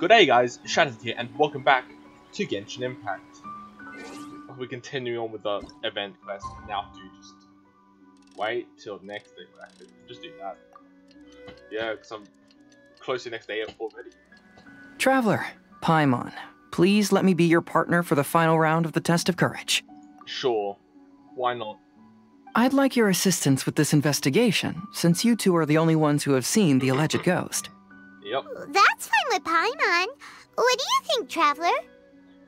Good day guys, Shattered here and welcome back to Genshin Impact. We're continuing on with the event quest, now do just wait till next day, actually, just do that. Yeah, because I'm close to next day already. Traveler, Paimon, please let me be your partner for the final round of the test of courage. Sure, why not? I'd like your assistance with this investigation, since you two are the only ones who have seen the alleged ghost. Yep. That's fine with Paimon. What do you think, Traveler?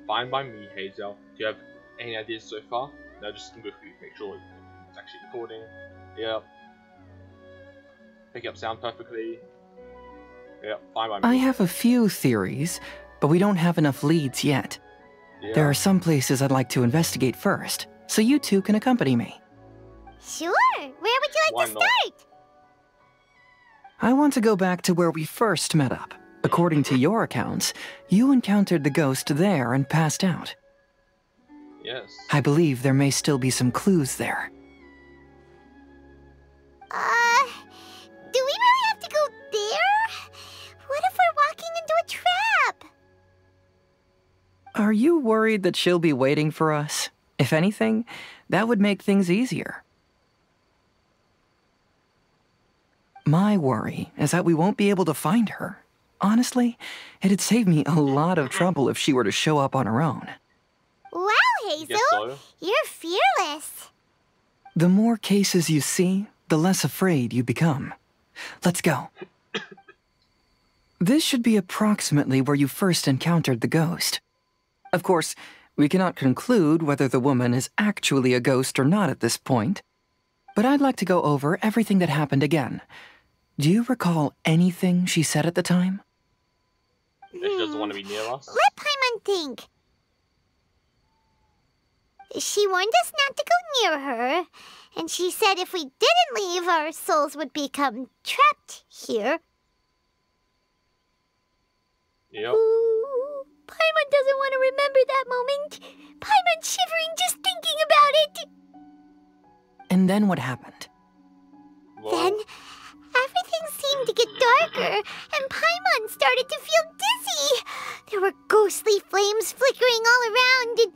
Fine by me, Heizou. Do you have any ideas so far? No, just go through, make sure it's actually recording. Yep. Pick up sound perfectly. Yep, fine by me. I have a few theories, but we don't have enough leads yet. Yeah. There are some places I'd like to investigate first, so you two can accompany me. Sure. Where would you like Why to not? Start? I want to go back to where we first met up. According to your accounts, you encountered the ghost there and passed out. Yes. I believe there may still be some clues there. Uh, do we really have to go there? What if we're walking into a trap? Are you worried that she'll be waiting for us? If anything, that would make things easier. My worry is that we won't be able to find her. Honestly, it'd save me a lot of trouble if she were to show up on her own. Wow, Heizou, so. you're fearless. The more cases you see, the less afraid you become. Let's go. This should be approximately where you first encountered the ghost. Of course, we cannot conclude whether the woman is actually a ghost or not at this point. But I'd like to go over everything that happened again. Do you recall anything she said at the time? If she doesn't want to be near us. Let Paimon think. She warned us not to go near her, and she said if we didn't leave, our souls would become trapped here. Yep. Ooh, Paimon doesn't want to remember that moment. Paimon's shivering just thinking about it. And then what happened? Well, Then everything seemed to get darker, and Paimon started to feel dizzy. There were ghostly flames flickering all around, and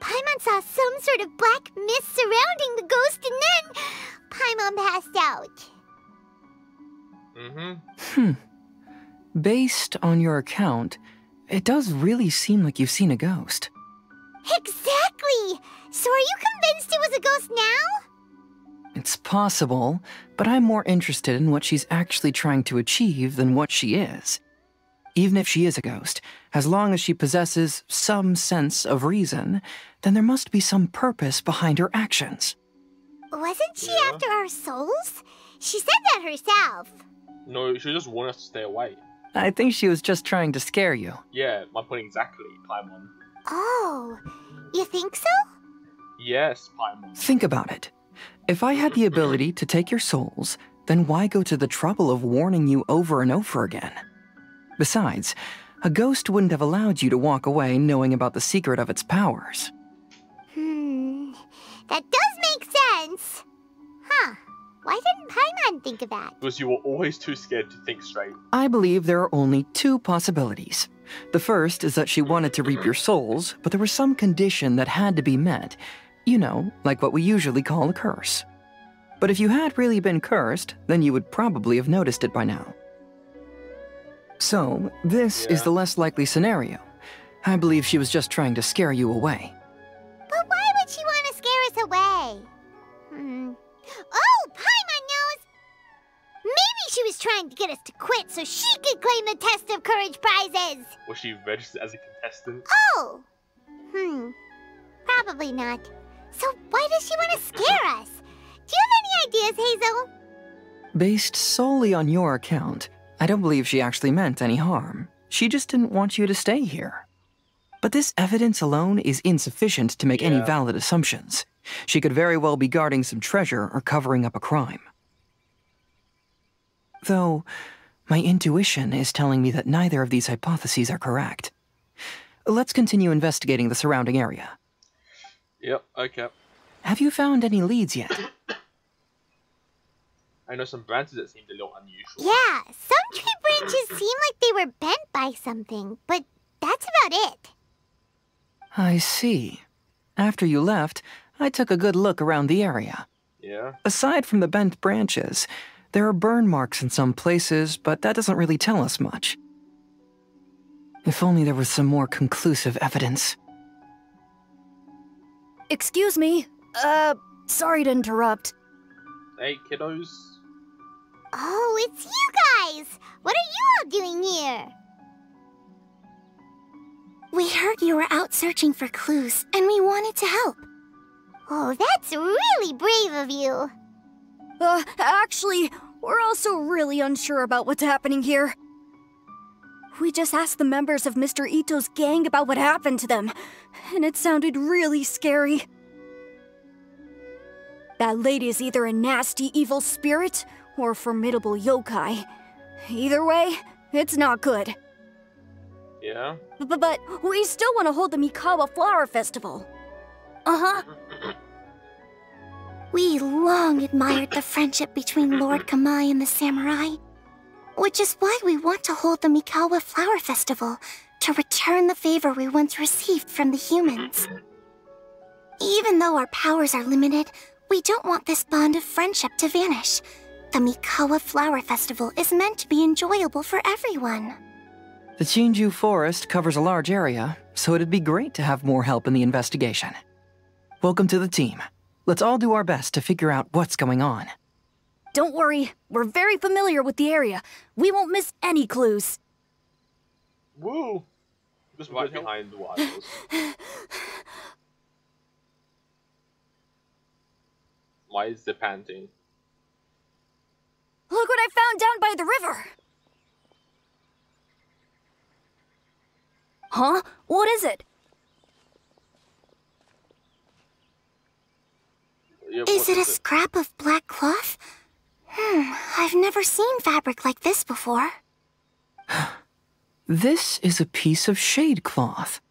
Paimon saw some sort of black mist surrounding the ghost, and then Paimon passed out. Mm-hmm. Hmm. Based on your account, it does really seem like you've seen a ghost. Exactly! So are you convinced it was a ghost now? It's possible, but I'm more interested in what she's actually trying to achieve than what she is. Even if she is a ghost, as long as she possesses some sense of reason, then there must be some purpose behind her actions. Wasn't she Yeah. after our souls? She said that herself. No, she just wanted us to stay away. I think she was just trying to scare you. Yeah, my point exactly, Paimon. Oh, you think so? Yes, Paimon. Think about it. If I had the ability to take your souls, then why go to the trouble of warning you over and over again? Besides, a ghost wouldn't have allowed you to walk away knowing about the secret of its powers. Hmm, that does make sense. Huh, why didn't Paimon think of that? Because you were always too scared to think straight. I believe there are only two possibilities. The first is that she wanted to reap your souls, but there was some condition that had to be met. You know, like what we usually call a curse. But if you had really been cursed, then you would probably have noticed it by now. So, this is the less likely scenario. I believe she was just trying to scare you away. But why would she want to scare us away? Hmm. Oh, Paimon knows! Maybe she was trying to get us to quit so she could claim the Test of Courage prizes! Was she registered as a contestant? Oh! Hmm. Probably not. So why does she want to scare us? Do you have any ideas, Heizou? Based solely on your account, I don't believe she actually meant any harm. She just didn't want you to stay here. But this evidence alone is insufficient to make any valid assumptions. She could very well be guarding some treasure or covering up a crime. Though, my intuition is telling me that neither of these hypotheses are correct. Let's continue investigating the surrounding area. Yep, okay. Have you found any leads yet? I know some branches that seemed a little unusual. Yeah, some tree branches seem like they were bent by something, but that's about it. I see. After you left, I took a good look around the area. Yeah. Aside from the bent branches, there are burn marks in some places, but that doesn't really tell us much. If only there was some more conclusive evidence. Excuse me. Uh, sorry to interrupt. Hey, kiddos. Oh, it's you guys! What are you all doing here? We heard you were out searching for clues, and we wanted to help. Oh, that's really brave of you. Uh, actually, we're also really unsure about what's happening here. We just asked the members of Mr. Itto's gang about what happened to them, and it sounded really scary. That lady is either a nasty evil spirit or a formidable yokai. Either way, it's not good. Yeah. B- but we still want to hold the Mikawa Flower Festival. Uh huh. We long admired the friendship between Lord Kamai and the samurai, which is why we want to hold the Mikawa Flower Festival to return the favor we once received from the humans. Even though our powers are limited, we don't want this bond of friendship to vanish. The Mikawa Flower Festival is meant to be enjoyable for everyone. The Chinju Forest covers a large area, so it'd be great to have more help in the investigation. Welcome to the team. Let's all do our best to figure out what's going on. Don't worry, we're very familiar with the area. We won't miss any clues. Woo! Just right behind the walls. Why is the panting? Look what I found down by the river! Huh? What is it? Yeah, Is it a scrap of black cloth? Hmm, I've never seen fabric like this before. This is a piece of shade cloth.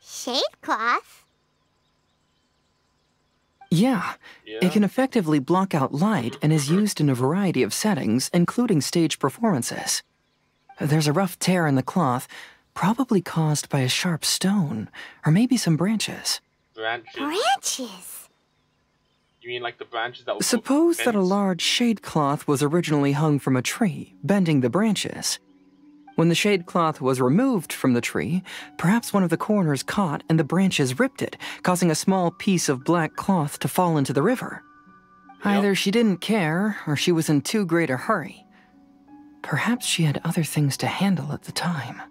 Shade cloth? Yeah, Yeah. it can effectively block out light and is used in a variety of settings, including stage performances. There's a rough tear in the cloth, probably caused by a sharp stone, or maybe some branches. branches. Branches? You mean like the branches that? were Suppose that a large shade cloth was originally hung from a tree, bending the branches. When the shade cloth was removed from the tree, perhaps one of the corners caught and the branches ripped it, causing a small piece of black cloth to fall into the river. Yep. Either she didn't care, or she was in too great a hurry. Perhaps she had other things to handle at the time.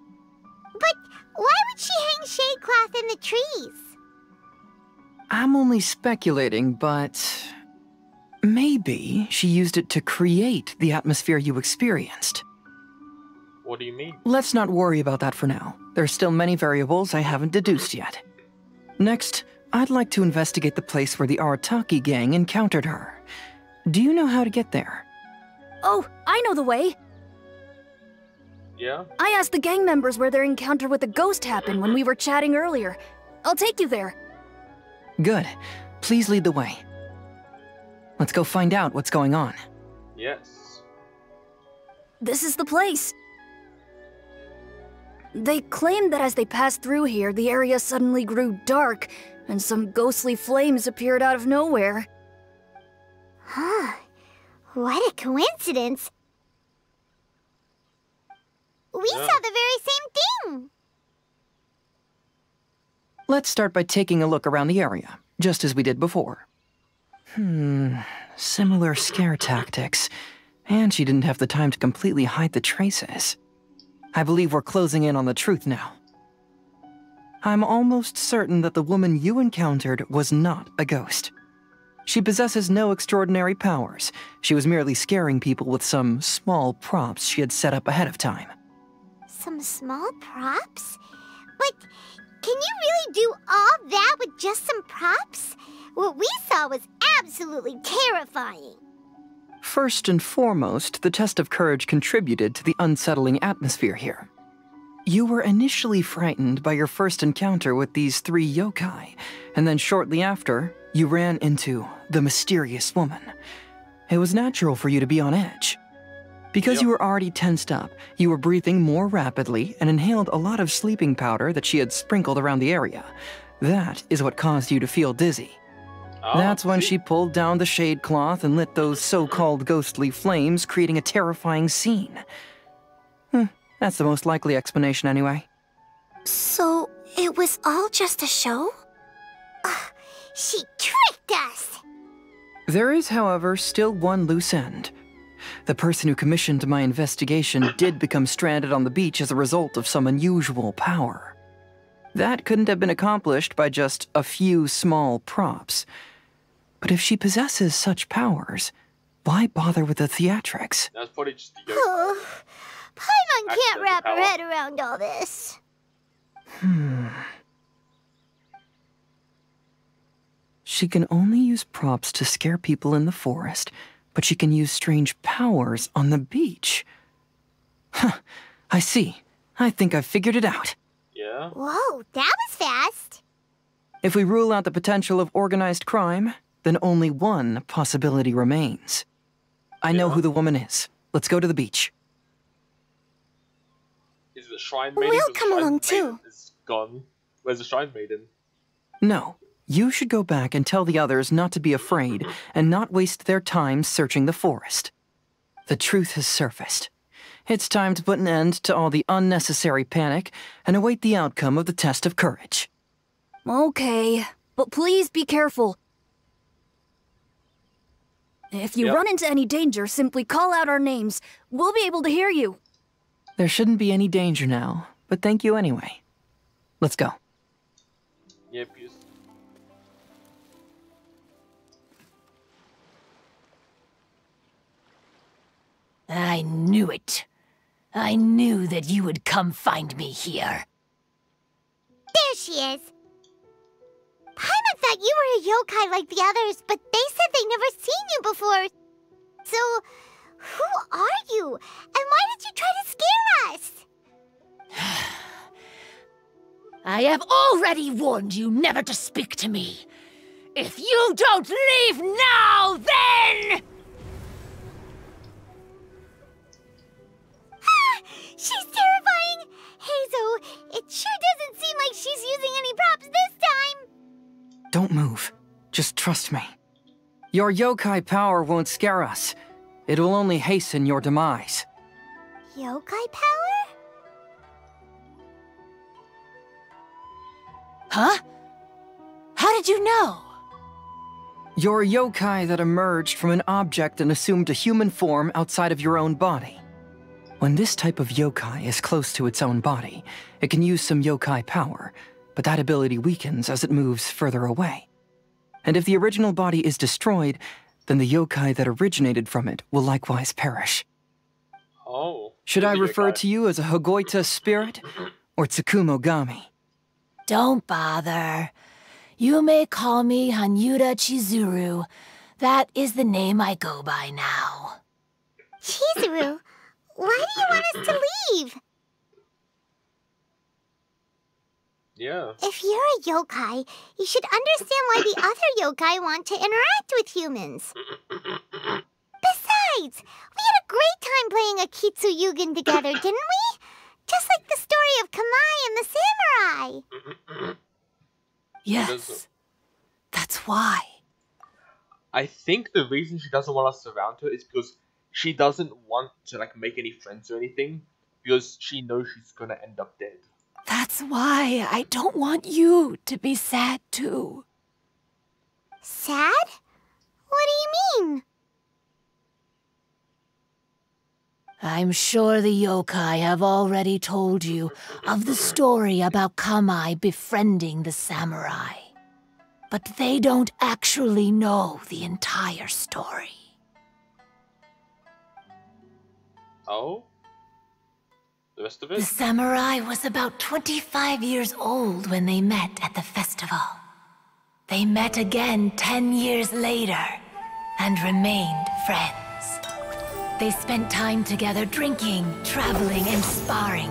But why would she hang shade cloth in the trees? I'm only speculating, but. Maybe she used it to create the atmosphere you experienced. What do you mean? Let's not worry about that for now. There are still many variables I haven't deduced yet. Next, I'd like to investigate the place where the Arataki gang encountered her. Do you know how to get there? Oh, I know the way. Yeah. I asked the gang members where their encounter with the ghost happened when we were chatting earlier. I'll take you there. Good. Please lead the way. Let's go find out what's going on. Yes. This is the place. They claimed that as they passed through here, the area suddenly grew dark, and some ghostly flames appeared out of nowhere. Huh. What a coincidence. We Yeah. saw the very same thing. Let's start by taking a look around the area, just as we did before. Hmm, similar scare tactics. And she didn't have the time to completely hide the traces. I believe we're closing in on the truth now. I'm almost certain that the woman you encountered was not a ghost. She possesses no extraordinary powers. She was merely scaring people with some small props she had set up ahead of time. Some small props? But can you really do all that with just some props? What we saw was absolutely terrifying. First and foremost, the test of courage contributed to the unsettling atmosphere here. You were initially frightened by your first encounter with these three yokai, and then shortly after, you ran into the mysterious woman. It was natural for you to be on edge. Because Yep. you were already tensed up, you were breathing more rapidly and inhaled a lot of sleeping powder that she had sprinkled around the area. That is what caused you to feel dizzy. Oh, That's when see? she pulled down the shade cloth and lit those so called ghostly flames, creating a terrifying scene. Hmm, that's the most likely explanation, anyway. So, it was all just a show? Ugh, she tricked us! There is, however, still one loose end. The person who commissioned my investigation did become stranded on the beach as a result of some unusual power. That couldn't have been accomplished by just a few small props. But if she possesses such powers, why bother with the theatrics? That's probably just the yoke. Ugh, Paimon can't Accidental wrap her head around all this. Hmm. She can only use props to scare people in the forest, but she can use strange powers on the beach. Huh, I see. I think I've figured it out. Yeah. Whoa, that was fast. If we rule out the potential of organized crime, then only one possibility remains. I know Yeah. who the woman is. Let's go to the beach. Is the Shrine Maiden? We'll come Shrine along Maiden too. Is gone. Where's the Shrine Maiden? No, you should go back and tell the others not to be afraid and not waste their time searching the forest. The truth has surfaced. It's time to put an end to all the unnecessary panic and await the outcome of the test of courage. Okay, but please be careful. If you Yep. run into any danger, simply call out our names. We'll be able to hear you. There shouldn't be any danger now, but thank you anyway. Let's go. I knew it. I knew that you would come find me here. There she is. Paimon thought you were a yokai like the others, but they said they never seen you before. So, who are you? And why did you try to scare us? I have already warned you never to speak to me. If you don't leave now, then... She's terrifying! Heizou, it sure doesn't seem like she's using any props this time! Don't move. Just trust me. Your yokai power won't scare us. It will only hasten your demise. Yokai power? Huh? How did you know? Your yokai that emerged from an object and assumed a human form outside of your own body. When this type of yokai is close to its own body, it can use some yokai power, but that ability weakens as it moves further away. And if the original body is destroyed, then the yokai that originated from it will likewise perish. Oh. Should I refer yokai? to you as a Hagoita spirit or Tsukumo Gami? Don't bother. You may call me Hanyuda Chizuru. That is the name I go by now. Chizuru, why do you want us to leave? Yeah. If you're a yokai, you should understand why the other yokai want to interact with humans. Besides, we had a great time playing a Kitsu Yugen together, didn't we? Just like the story of Kamai and the samurai. Yes. That's why. I think the reason she doesn't want us around her is because she doesn't want to like make any friends or anything because she knows she's gonna end up dead. That's why I don't want you to be sad too. Sad? What do you mean? I'm sure the yokai have already told you of the story about Kamai befriending the samurai. But they don't actually know the entire story. Oh? The rest of The samurai was about 25 years old when they met at the festival. They met again 10 years later and remained friends. They spent time together drinking, traveling, and sparring.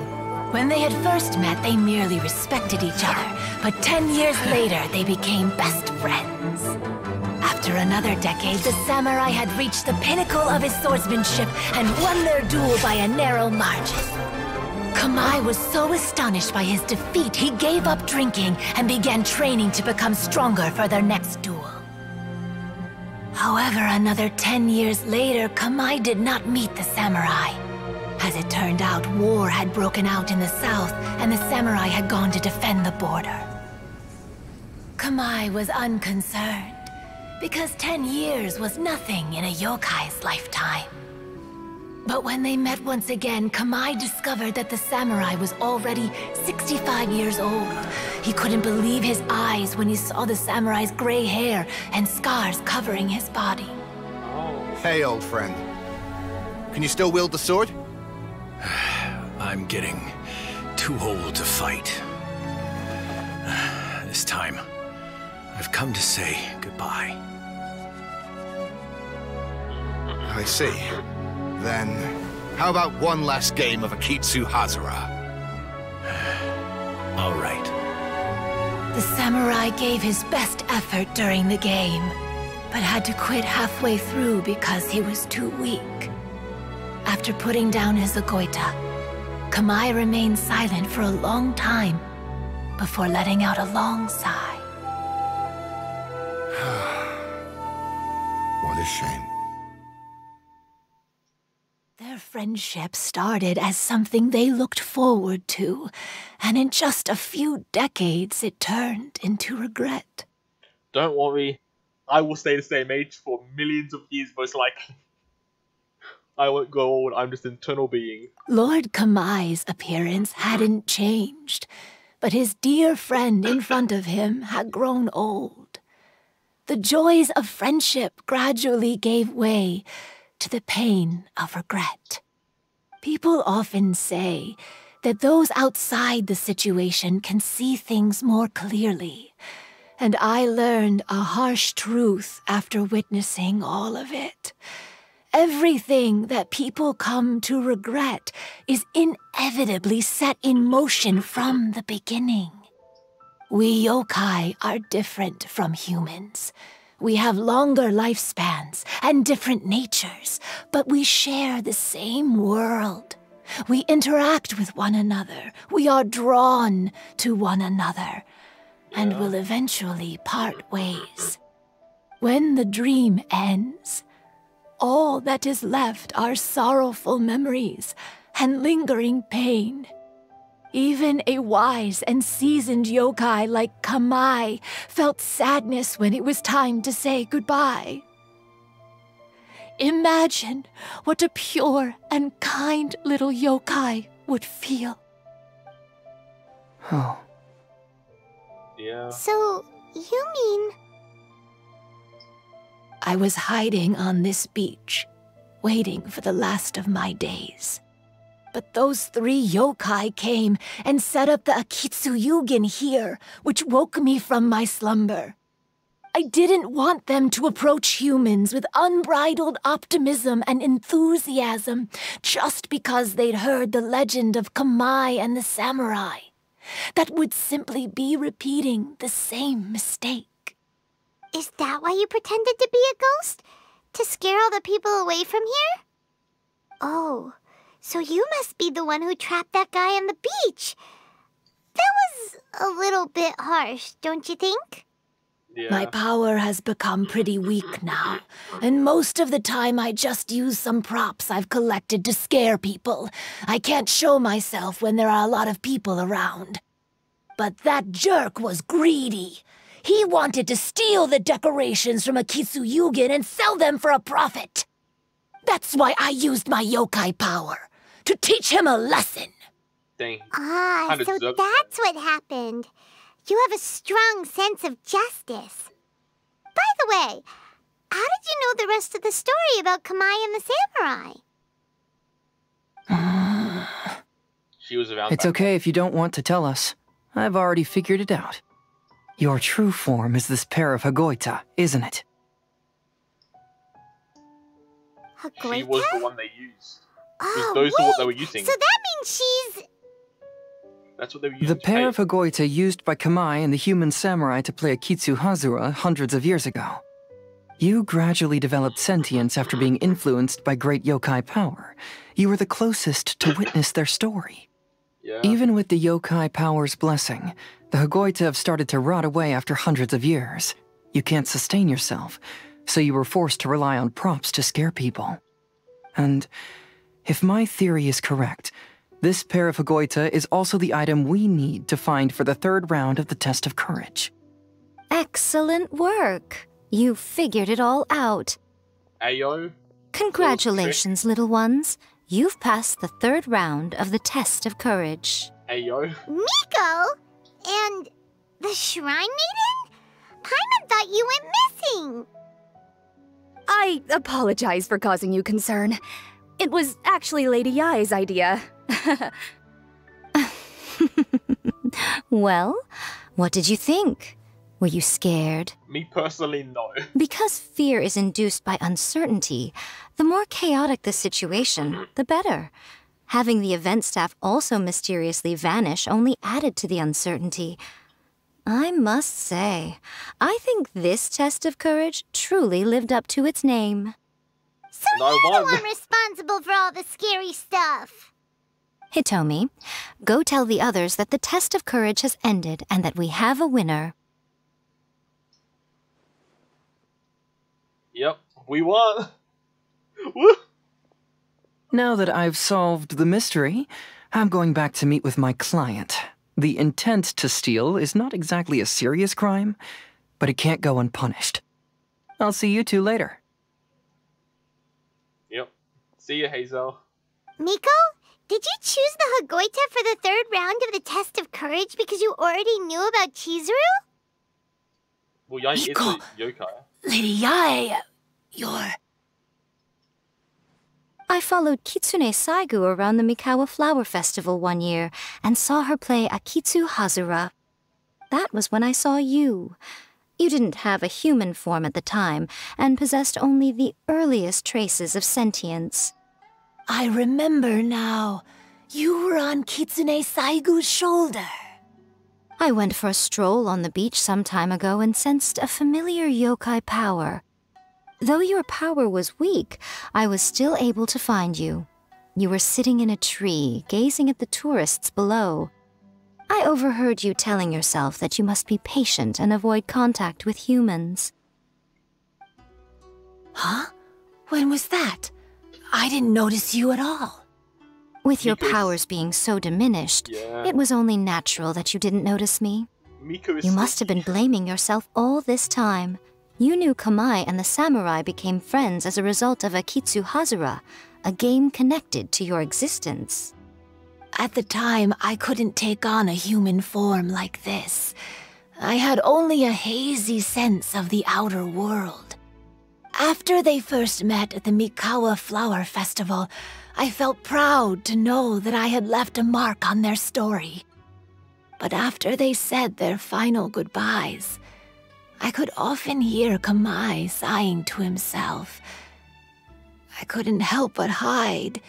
When they had first met, they merely respected each other, but 10 years later, they became best friends. After another decade, the samurai had reached the pinnacle of his swordsmanship and won their duel by a narrow margin. Kamai was so astonished by his defeat, he gave up drinking and began training to become stronger for their next duel. However, another ten years later, Kamai did not meet the samurai. As it turned out, war had broken out in the south, and the samurai had gone to defend the border. Kamai was unconcerned, because ten years was nothing in a yokai's lifetime. But when they met once again, Kamai discovered that the samurai was already 65 years old. He couldn't believe his eyes when he saw the samurai's gray hair and scars covering his body. Hey, old friend. Can you still wield the sword? I'm getting too old to fight. This time, I've come to say goodbye. I see. Then, how about one last game of Akitsu Hazara? All right. The samurai gave his best effort during the game, but had to quit halfway through because he was too weak. After putting down his Agoita, Kamai remained silent for a long time before letting out a long sigh. A shame. Their friendship started as something they looked forward to, and in just a few decades it turned into regret. Don't worry, I will stay the same age for millions of years, most likely. I won't grow old, I'm just an eternal being. Lord Kamai's appearance hadn't changed, but his dear friend in front of him had grown old. The joys of friendship gradually gave way to the pain of regret. People often say that those outside the situation can see things more clearly, and I learned a harsh truth after witnessing all of it. Everything that people come to regret is inevitably set in motion from the beginning. We yokai are different from humans. We have longer lifespans and different natures, but we share the same world. We interact with one another. We are drawn to one another and will eventually part ways. When the dream ends, all that is left are sorrowful memories and lingering pain. Even a wise and seasoned yokai like Kamai felt sadness when it was time to say goodbye. Imagine what a pure and kind little yokai would feel. Oh, Yeah. So, you mean I was hiding on this beach, waiting for the last of my days. But those three yokai came and set up the Akitsu Yugen here, which woke me from my slumber. I didn't want them to approach humans with unbridled optimism and enthusiasm just because they'd heard the legend of Kamai and the samurai. That would simply be repeating the same mistake. Is that why you pretended to be a ghost? To scare all the people away from here? Oh, so you must be the one who trapped that guy on the beach. That was a little bit harsh, don't you think? Yeah. My power has become pretty weak now, and most of the time I just use some props I've collected to scare people. I can't show myself when there are a lot of people around. But that jerk was greedy. He wanted to steal the decorations from Akitsu Yugen and sell them for a profit. That's why I used my yokai power, to teach him a lesson. Dang. Ah, Kinda so deserved- that's what happened. You have a strong sense of justice. By the way, how did you know the rest of the story about Kamai and the samurai? She was around. it's okay if you don't want to tell us. I've already figured it out. Your true form is this pair of Hagoita, isn't it? then. She was the one they used. Oh, those are what they were using. So that means she's... That's what they were using. The pair pay. of Hagoita used by Kamai and the human samurai to play Akitsu Hazura hundreds of years ago. You gradually developed sentience after being influenced by great yokai power. You were the closest to witness their story. Yeah. Even with the yokai power's blessing, the Hagoita have started to rot away after hundreds of years. You can't sustain yourself, so you were forced to rely on props to scare people. And if my theory is correct, this pair of Hagoita is also the item we need to find for the third round of the test of courage. Excellent work. You figured it all out. Ayo. Congratulations, little ones. You've passed the third round of the test of courage. Ayo. Miko? And the Shrine Maiden? Paimon thought you went missing. I apologize for causing you concern. It was actually Lady Yae's idea. well, what did you think? Were you scared? Me personally, no. Because fear is induced by uncertainty, the more chaotic the situation, the better. Having the event staff also mysteriously vanish only added to the uncertainty. I must say, I think this test of courage truly lived up to its name. So And I you're the won. one responsible for all the scary stuff. Hitomi, go tell the others that the test of courage has ended and that we have a winner. Yep, we won. Now that I've solved the mystery, I'm going back to meet with my client. The intent to steal is not exactly a serious crime, but it can't go unpunished. I'll see you two later. Yep. See you, Heizou. Miko, did you choose the Hagoita for the third round of the test of courage because you already knew about Chizuru? Well, Yang is Miko. a yokai. Lady Yae, you're. I followed Kitsune Saigu around the Mikawa Flower Festival one year and saw her play Akitsu Hazura. That was when I saw you. You didn't have a human form at the time and possessed only the earliest traces of sentience. I remember now. You were on Kitsune Saigu's shoulder. I went for a stroll on the beach some time ago and sensed a familiar yokai power. Though your power was weak, I was still able to find you. You were sitting in a tree, gazing at the tourists below. I overheard you telling yourself that you must be patient and avoid contact with humans. Huh? When was that? I didn't notice you at all. With your Because- powers being so diminished, Yeah. it was only natural that you didn't notice me. Miko You must have been blaming yourself all this time. You knew Kamai and the samurai became friends as a result of Akitsu Hazura, a game connected to your existence. At the time, I couldn't take on a human form like this. I had only a hazy sense of the outer world. After they first met at the Mikawa Flower Festival, I felt proud to know that I had left a mark on their story. But after they said their final goodbyes, I could often hear Kamai sighing to himself. I couldn't help but hide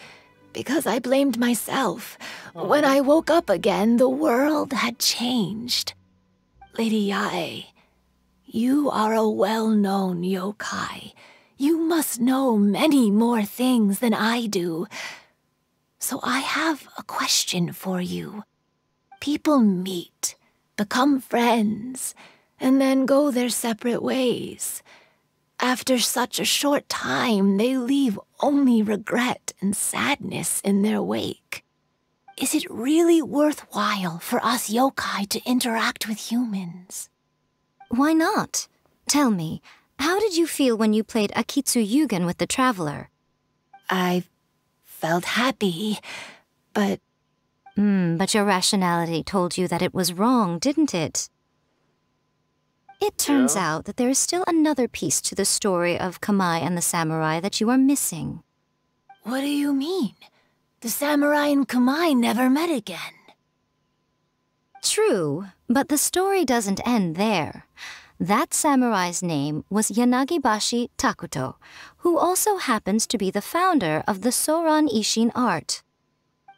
because I blamed myself. Oh, when I woke up again, the world had changed. Lady Yae, you are a well known yokai. You must know many more things than I do. So I have a question for you. People meet, become friends, and then go their separate ways. After such a short time, they leave only regret and sadness in their wake. Is it really worthwhile for us yokai to interact with humans? Why not? Tell me, how did you feel when you played Akitsu Yugen with the Traveler? I felt happy, but Hmm, but your rationality told you that it was wrong, didn't it? It turns Yeah. out that there is still another piece to the story of Kamai and the samurai that you are missing. what do you mean? The samurai and Kamai never met again. True, but the story doesn't end there. That samurai's name was Yanagibashi Takuto, who also happens to be the founder of the Soran Ishin art.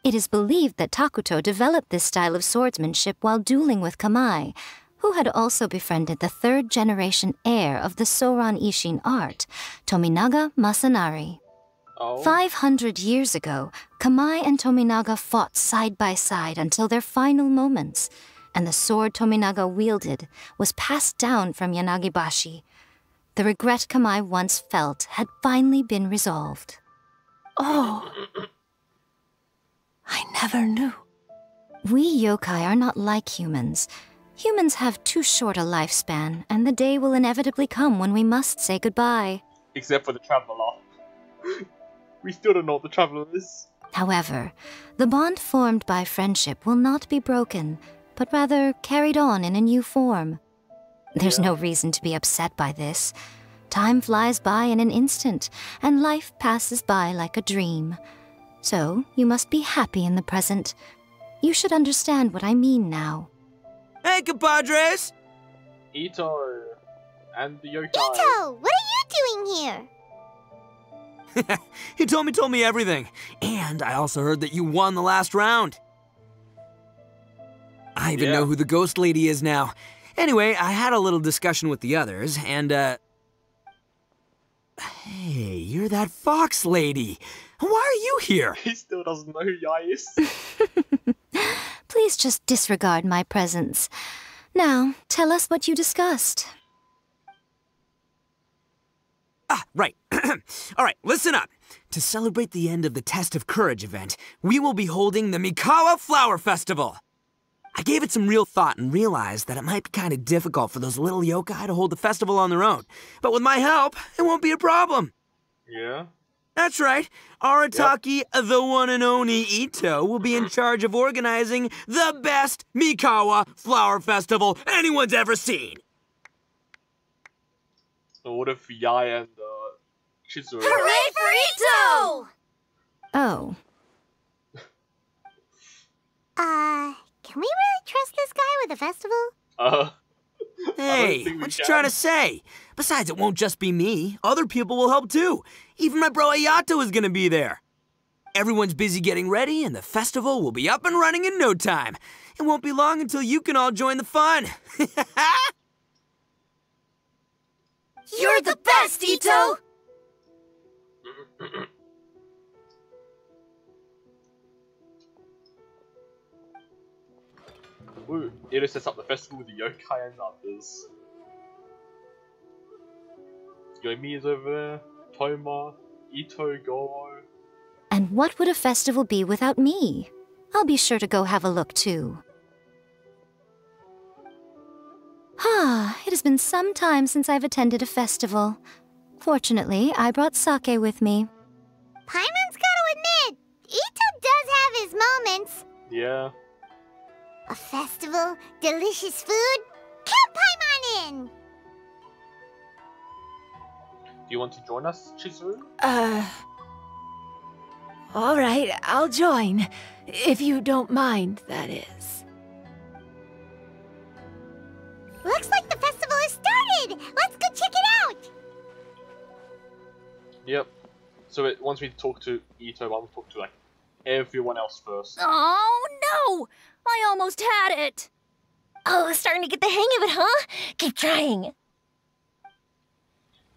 It is believed that Takuto developed this style of swordsmanship while dueling with Kamai, who had also befriended the third generation heir of the Soran Ishin art, Tominaga Masanari. Oh. 500 years ago, Kamai and Tominaga fought side by side until their final moments, and the sword Tominaga wielded was passed down from Yanagibashi. The regret Kamai once felt had finally been resolved. Oh. I never knew. We yokai are not like humans. Humans have too short a lifespan, and the day will inevitably come when we must say goodbye. Except for the traveler. we still don't know what the traveler is. However, the bond formed by friendship will not be broken, but rather carried on in a new form. There's Yeah. no reason to be upset by this. Time flies by in an instant, and life passes by like a dream. So, you must be happy in the present. You should understand what I mean now. Hey, compadres! Itto and the yokai. Itto, what are you doing here? He told me, told me everything. And I also heard that you won the last round. I even Yeah. know who the ghost lady is now. Anyway, I had a little discussion with the others, and, uh. Hey, you're that fox lady. Why are you here? He still doesn't know who Yae is. Please just disregard my presence. Now, tell us what you discussed. Ah, right. All right, listen up. To celebrate the end of the Test of Courage event, we will be holding the Mikawa Flower Festival. I gave it some real thought and realized that it might be kind of difficult for those little yokai to hold the festival on their own. But with my help, it won't be a problem. yeah. That's right. Arataki, the one and only Itto, will be in charge of organizing the best Mikawa Flower Festival anyone's ever seen. So what if Yae and uh, Chizuru? Hooray for Itto! Oh, Uh, can we really trust this guy with a festival? Uh, Hey, think we what you can. trying to say? Besides, it won't just be me. Other people will help too. Even my bro Ayato is gonna be there. Everyone's busy getting ready, and the festival will be up and running in no time. It won't be long until you can all join the fun. You're the best, Itto! Woo, Itto sets up the festival with the yokai and others. Yomi is over there. Thoma, Itto, Gorou. and what would a festival be without me? I'll be sure to go have a look too. Ah, it has been some time since I've attended a festival. Fortunately, I brought sake with me. Paimon's gotta admit, Itto does have his moments. Yeah. A festival, delicious food. Do you want to join us, Chizuru? Uh. All right, I'll join. If you don't mind, that is. Looks like the festival has started! Let's go check it out! Yep. So it, once we talk to Itto, I'm gonna talk to like everyone else first. Oh no! I almost had it! Oh, starting to get the hang of it, huh? Keep trying.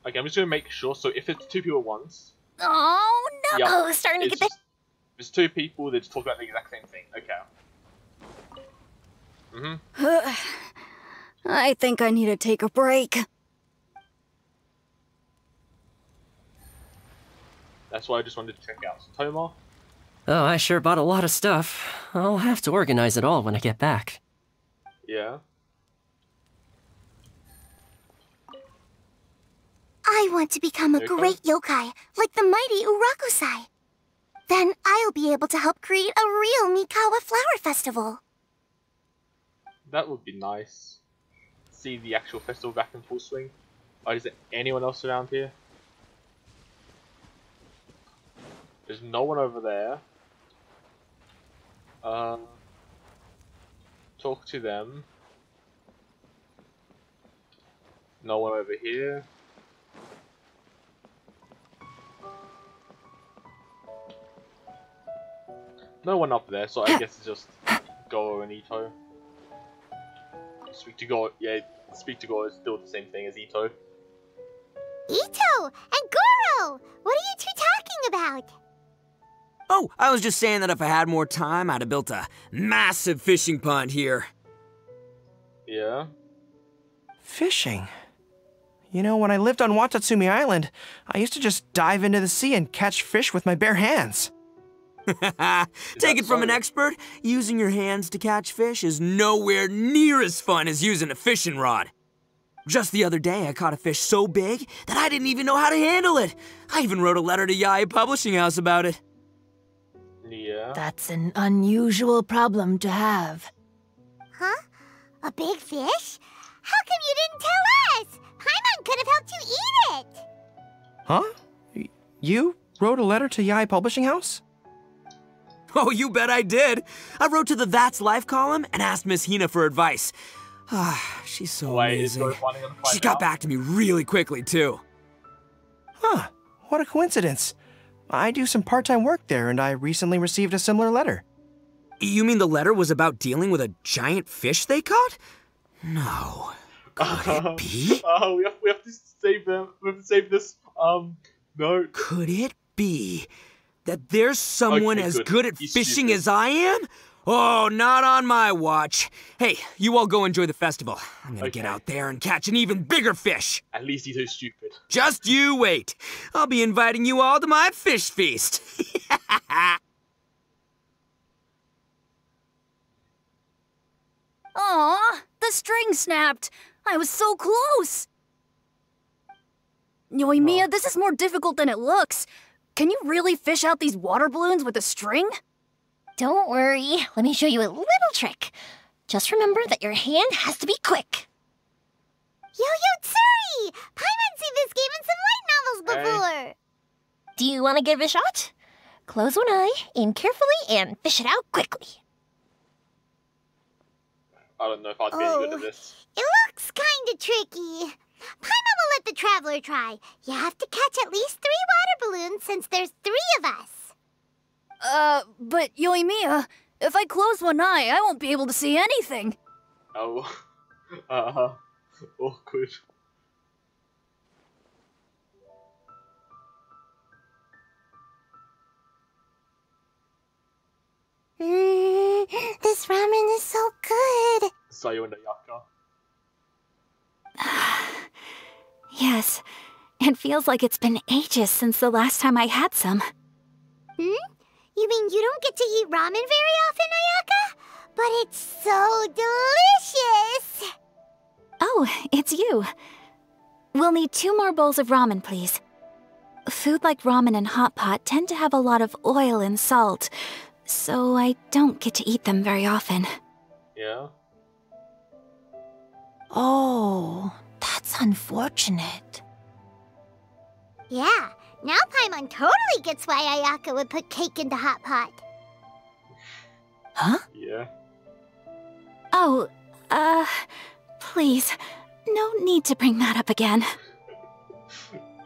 Okay, I'm just gonna make sure. So if it's two people at once, Oh no! yeah, starting to get the- just, if it's two people, they just talk about the exact same thing. Okay. Mhm. I think I need to take a break. That's why I just wanted to check out. So Thoma, Oh, I sure bought a lot of stuff. I'll have to organize it all when I get back. yeah. I want to become a great yokai, like the mighty Urakusai. Then I'll be able to help create a real Mikawa flower festival. That would be nice. See the actual festival back in full swing. Oh, is there anyone else around here? There's no one over there. Uh, talk to them. No one over here. No one up there, so I guess it's just Gorou and Itto. Speak to Gorou, Yeah, speak to Gorou is still the same thing as Itto. Itto and Gorou! What are you two talking about? Oh, I was just saying that if I had more time, I'd have built a massive fishing pond here. Yeah. Fishing? You know, when I lived on Watatsumi Island, I used to just dive into the sea and catch fish with my bare hands. Take it from an expert, using your hands to catch fish is nowhere near as fun as using a fishing rod. Just the other day, I caught a fish so big that I didn't even know how to handle it. I even wrote a letter to Yae Publishing House about it. Yeah. That's an unusual problem to have. Huh? A big fish? How come you didn't tell us? Paimon could have helped you eat it. Huh? Y- You wrote a letter to Yae Publishing House? Oh, you bet I did. I wrote to the That's Life column and asked Miss Hina for advice. Ah, she's so Wait, is amazing. Gorou finally gonna She got out? back to me really quickly, too. Huh, what a coincidence. I do some part time work there, and I recently received a similar letter. You mean the letter was about dealing with a giant fish they caught? No. Could it be? Oh, we have, we have to save them. We have to save this. Um, no. Could it be that there's someone Okay, as good. good at He's fishing stupid. as I am? Oh, not on my watch. Hey, you all go enjoy the festival. I'm gonna get out there and catch an even bigger fish. At least he's so stupid. Just you wait. I'll be inviting you all to my fish feast. Aw, the string snapped. I was so close. Yoimiya, this is more difficult than it looks. Can you really fish out these water balloons with a string? Don't worry, let me show you a little trick. Just remember that your hand has to be quick. Yo-Yo Tsuri! Paimon seen this game in some light novels Hey. before. Do you want to give it a shot? Close one eye, aim carefully, and fish it out quickly. I don't know if I'd be any good Oh. at this. It looks kinda tricky. Paimon will let the traveler try. You have to catch at least three water balloons since there's three of us. Uh, but Yoimiya, if I close one eye, I won't be able to see anything. Oh. Uh huh. Awkward. Mmm, this ramen is so good. Sayonara Yaka. Yes, it feels like it's been ages since the last time I had some. Hmm? You mean you don't get to eat ramen very often, Ayaka? But it's so delicious! Oh, it's you. We'll need two more bowls of ramen, please. Food like ramen and hot pot tend to have a lot of oil and salt, so I don't get to eat them very often. Yeah. Oh, that's unfortunate. Yeah, now Paimon totally gets why Ayaka would put cake in the hot pot. Huh? Yeah. Oh, uh, please, no need to bring that up again.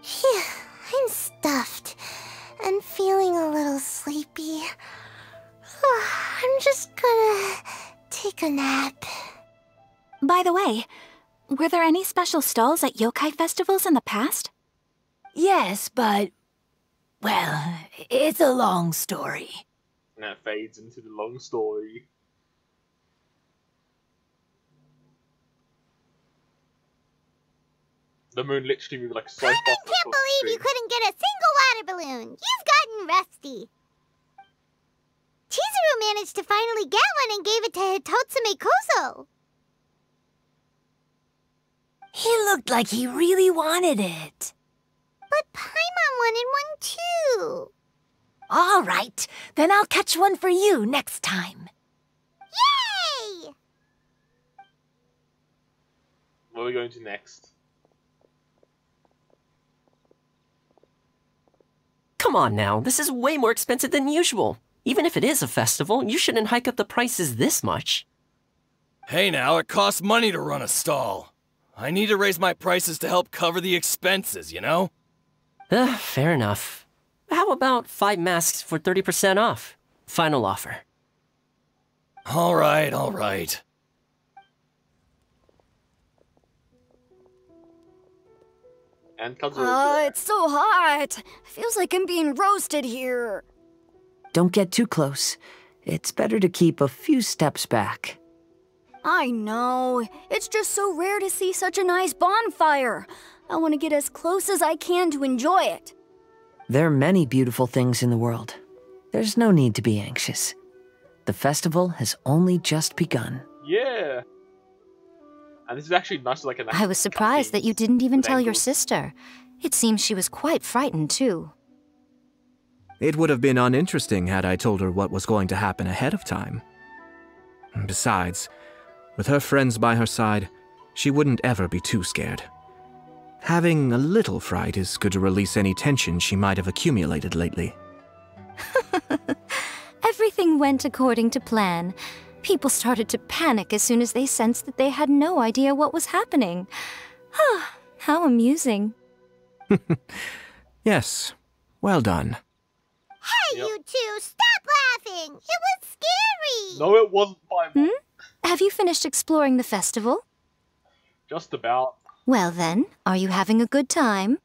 Phew, I'm stuffed and feeling a little sleepy. I'm just gonna take a nap. By the way, were there any special stalls at yokai festivals in the past? Yes, but. Well, it's a long story. And that fades into the long story. The moon literally moved like so fast. Paimon can't believe you couldn't get a single water balloon. You've gotten rusty. Chizuru managed to finally get one and gave it to Hitotsume Kozo. He looked like he really wanted it. But Paimon wanted one too. All right, then I'll catch one for you next time. Yay! What are we going to next? Come on now, this is way more expensive than usual. Even if it is a festival, you shouldn't hike up the prices this much. Hey now, it costs money to run a stall. I need to raise my prices to help cover the expenses, you know? Uh, fair enough. How about five masks for 30% off? Final offer. Alright, alright. And uh, it's so hot. Feels like I'm being roasted here. Don't get too close. It's better to keep a few steps back. I know. It's just so rare to see such a nice bonfire. I want to get as close as I can to enjoy it. There are many beautiful things in the world. There's no need to be anxious. The festival has only just begun. Yeah. And this is actually nice, like an. I was surprised that you didn't even with tell your sister. It seems she was quite frightened, too. It would have been uninteresting had I told her what was going to happen ahead of time. Besides, with her friends by her side, she wouldn't ever be too scared. Having a little fright is good to release any tension she might have accumulated lately. Everything went according to plan. People started to panic as soon as they sensed that they had no idea what was happening. How amusing. Yes, well done. Hey, you two, stop laughing! It was scary! No, it wasn't by Hmm? Have you finished exploring the festival? just about. Well then, are you having a good time?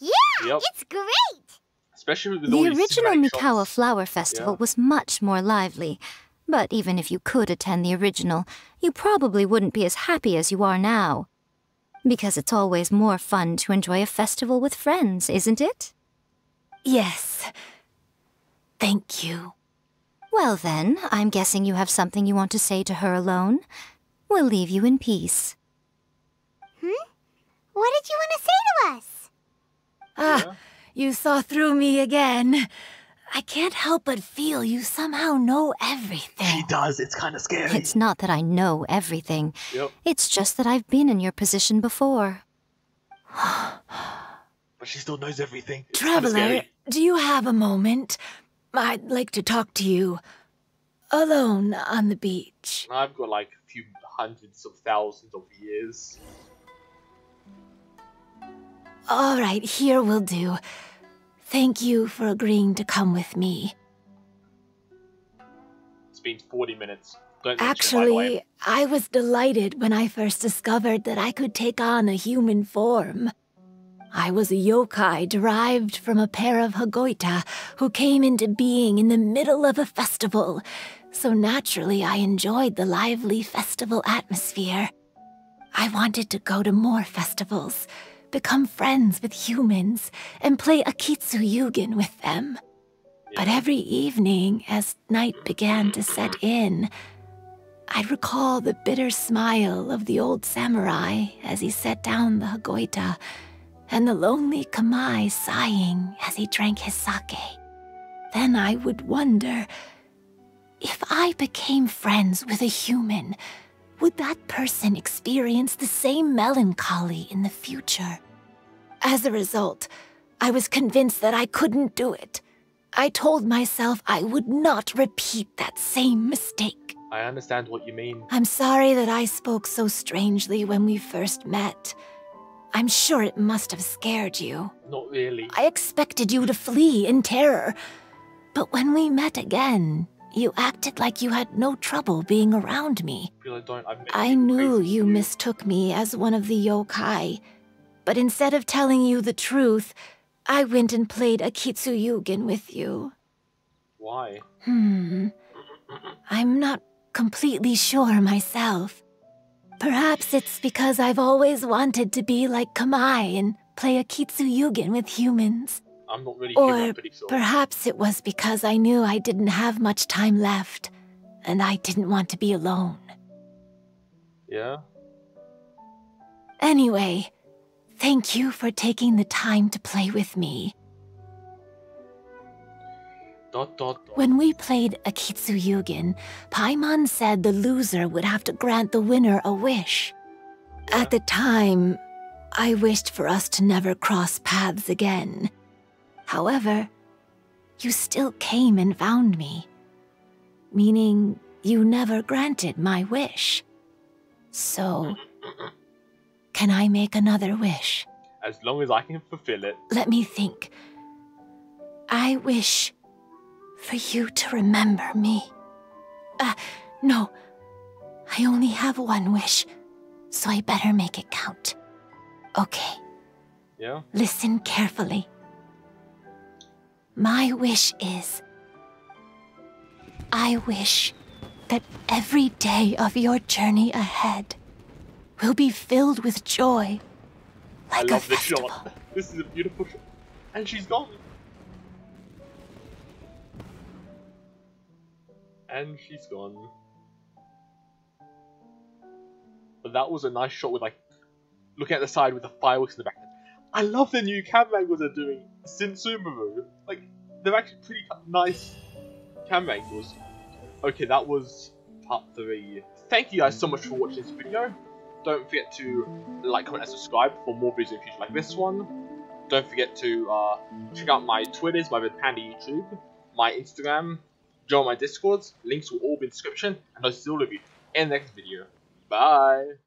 Yeah, Yep. it's great! Especially with all The original Mikawa shots. Flower Festival Yeah. was much more lively. But even if you could attend the original, you probably wouldn't be as happy as you are now. Because it's always more fun to enjoy a festival with friends, isn't it? Yes. Thank you. Well then, I'm guessing you have something you want to say to her alone. We'll leave you in peace. Hmm? What did you want to say to us? Ah, you saw through me again. I can't help but feel you somehow know everything. She does. It's kind of scary. It's not that I know everything. Yep. It's just that I've been in your position before. But she still knows everything. It's kinda Traveler, scary. do you have a moment? I'd like to talk to you. Alone on the beach. I've got like a few hundreds of thousands of years. All right, here will do. Thank you for agreeing to come with me. It's been 40 minutes. Don't mention it, by the way. Actually, I was delighted when I first discovered that I could take on a human form. I was a yokai derived from a pair of Hagoita who came into being in the middle of a festival, so naturally I enjoyed the lively festival atmosphere. I wanted to go to more festivals, become friends with humans, and play Akitsu Yugen with them. But every evening, as night began to set in, I'd recall the bitter smile of the old samurai as he set down the Hagoita, and the lonely Kamai sighing as he drank his sake. Then I would wonder if I became friends with a human, would that person experience the same melancholy in the future? As a result, I was convinced that I couldn't do it. I told myself I would not repeat that same mistake. I understand what you mean. I'm sorry that I spoke so strangely when we first met. I'm sure it must have scared you. Not really. I expected you to flee in terror. But when we met again, you acted like you had no trouble being around me. Really don't. I've I knew you mistook me as one of the yokai. But instead of telling you the truth, I went and played Akitsu Yugen with you. Why? Hmm. I'm not completely sure myself. Perhaps it's because I've always wanted to be like Kamai and play a Yugen with humans. I'm not really. Or I'm sure. perhaps it was because I knew I didn't have much time left, and I didn't want to be alone. Yeah? Anyway, thank you for taking the time to play with me. When we played Akitsu Yugen, Paimon said the loser would have to grant the winner a wish. At the time, I wished for us to never cross paths again. However, you still came and found me, meaning you never granted my wish. So, can I make another wish? As long as I can fulfill it. Let me think. I wish for you to remember me. Uh, no. I only have one wish, so I better make it count. Okay. Yeah? Listen carefully. My wish is. I wish that every day of your journey ahead will be filled with joy. I Like a love this festival. shot. This is a beautiful shot. And she's gone. And she's gone. But that was a nice shot with like looking at the side with the fireworks in the background. I love the new cam angles they're doing since Sumeru. Like they're actually pretty nice cam angles. Okay, that was part three. Thank you guys so much for watching this video. Don't forget to like, comment, and subscribe for more videos in the future like this one. Don't forget to uh, check out my Twitters, my Panda YouTube, my Instagram, join my Discords. Links will all be in the description, and I'll see all of you in the next video. Bye!